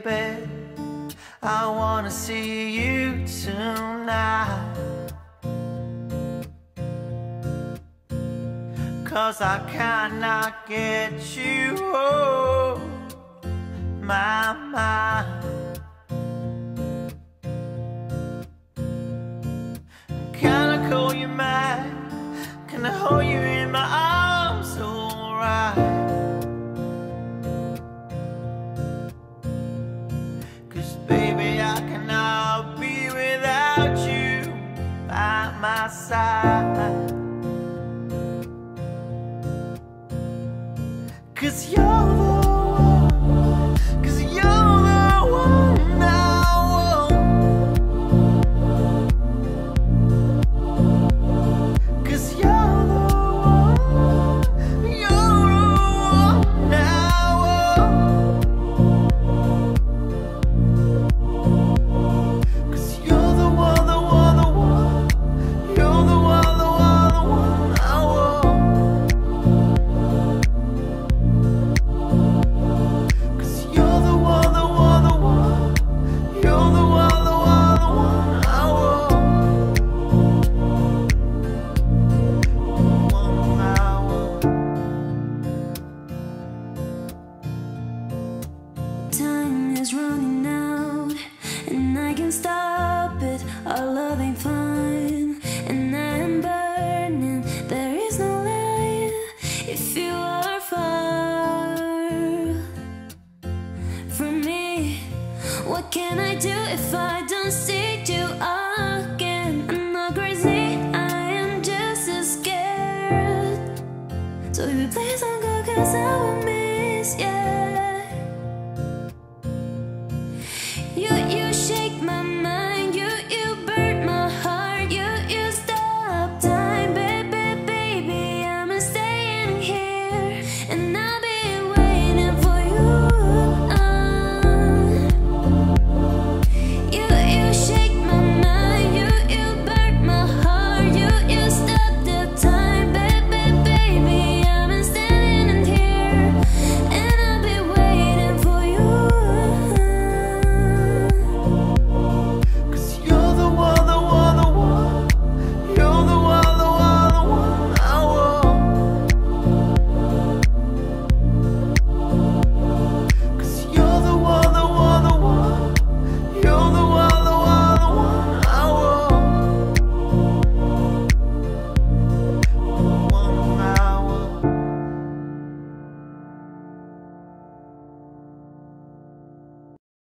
baby. I wanna see you tonight. Cause I cannot get you off my mind. Can I call you mine? Can I hold you baby, I cannot be without you by my side. Cause you're What can I do if I don't see you again? I'm not crazy, I am just as scared So baby, please don't go cause I will miss you yeah.